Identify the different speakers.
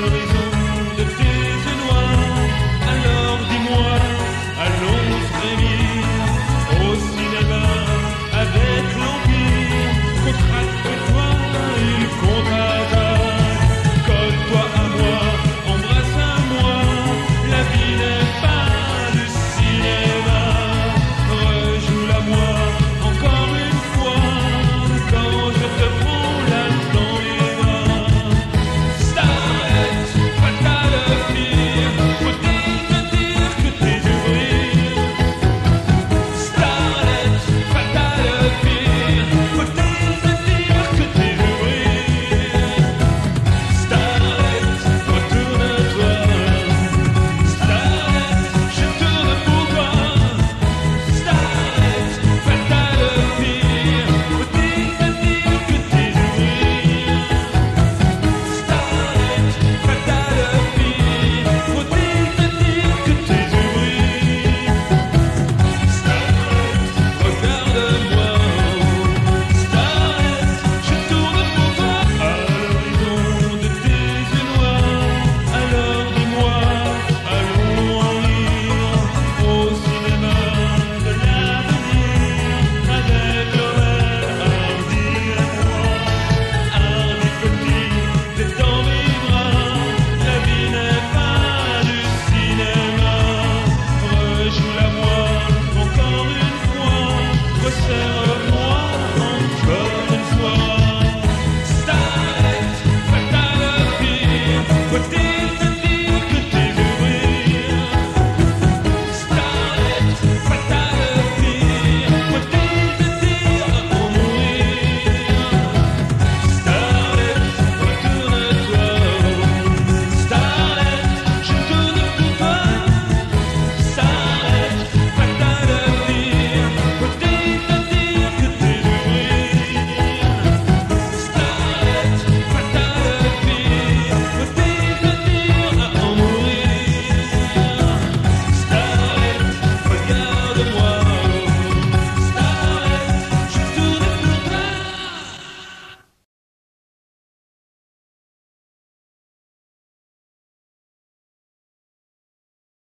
Speaker 1: la